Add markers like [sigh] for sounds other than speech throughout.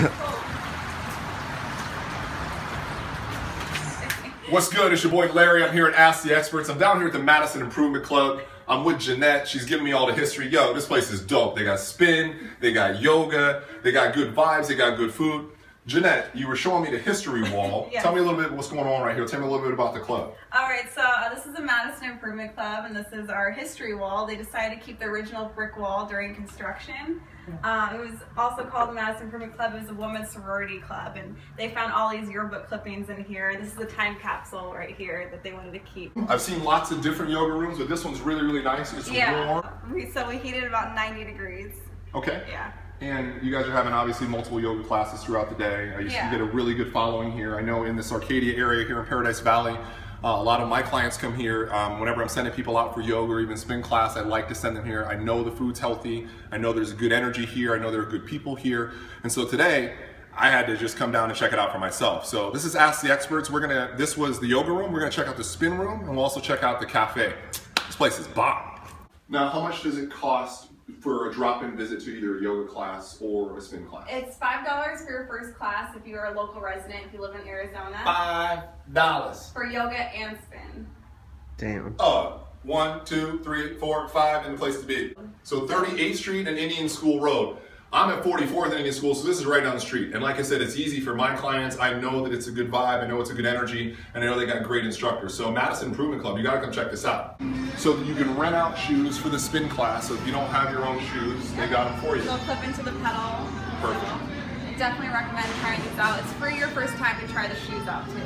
[laughs] What's good? It's your boy Larry. I'm here at Ask the Experts. I'm down here at the Madison Improvement Club. I'm with Jeanette. She's giving me all the history. Yo, this place is dope. They got spin, they got yoga, they got good vibes, they got good food. Jeanette, you were showing me the history wall. [laughs] Yes. Tell me a little bit what's going on right here. Tell me a little bit about the club. All right, so uh, this is the Madison Improvement Club, and this is our history wall. They decided to keep the original brick wall during construction. Uh, it was also called the Madison Improvement Club. It was a women's sorority club, and they found all these yearbook clippings in here. This is a time capsule right here that they wanted to keep. I've seen lots of different yoga rooms, but this one's really, really nice. It's Yeah, warm. we, so we heated about 90 degrees. Okay. Yeah. And you guys are having obviously multiple yoga classes throughout the day. You Yeah. get a really good following here. I know in this Arcadia area here in Paradise Valley, uh, a lot of my clients come here. Um, whenever I'm sending people out for yoga or even spin class, I like to send them here. I know the food's healthy. I know there's good energy here. I know there are good people here. And so today, I had to just come down and check it out for myself. So this is Ask the Experts. We're gonna. This was the yoga room. We're gonna check out the spin room, and we'll also check out the cafe. This place is bomb. Now, how much does it cost for a drop-in visit to either a yoga class or a spin class? It's $5 for your first class if you are a local resident, if you live in Arizona, Five dollars. for yoga and spin. Damn. Uh, one, two, three, four, five, and the place to be. So 38th Street and Indian School Road. I'm at 44th and Indian School, so this is right down the street. And like I said, it's easy for my clients. I know that it's a good vibe. I know it's a good energy, and I know they got great instructors. So Madison Improvement Club, you gotta come check this out. So you can rent out shoes for the spin class. So if you don't have your own shoes, they got them for you. They'll clip into the pedal. Perfect. So, definitely recommend trying these out. It's free your first time to try the shoes out too.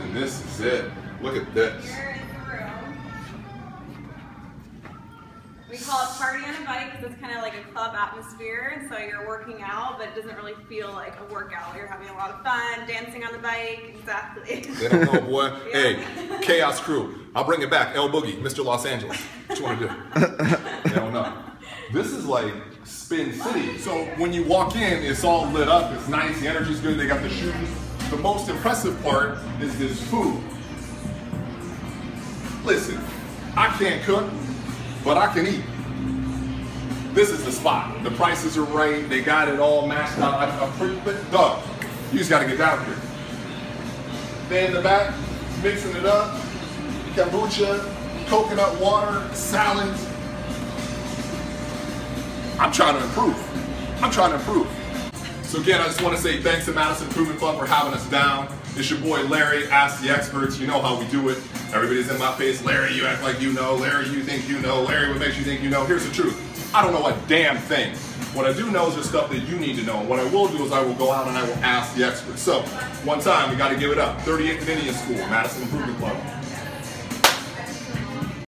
And this is it. Look at this. Here is the room. We call it party on a bike because it's kind of like a club atmosphere. And so you're working out, but it doesn't really feel like a workout. You're having a lot of fun, dancing on the bike. Exactly. They don't know, boy. [laughs] Hey, Chaos Crew. I'll bring it back. El Boogie, Mr. Los Angeles. What you want to do? [laughs] they don't know. This is like Spin City. So when you walk in, it's all lit up. It's nice. The energy's good. They got the shoes. The most impressive part is this food. Listen, I can't cook, but I can eat. This is the spot. The prices are right. They got it all matched up. I'm pretty, but dog, you just got to get down here. They in the back, mixing it up. Kombucha, coconut water, salads. I'm trying to improve. I'm trying to improve. So again, I just want to say thanks to Madison Improvement Club for having us down. It's your boy Larry, Ask the Experts. You know how we do it. Everybody's in my face. Larry, you act like you know. Larry, you think you know. Larry, what makes you think you know? Here's the truth. I don't know a damn thing. What I do know is the stuff that you need to know. And what I will do is I will go out and I will ask the experts. So, one time, we got to give it up. 38th and Indian School, Madison Improvement Club.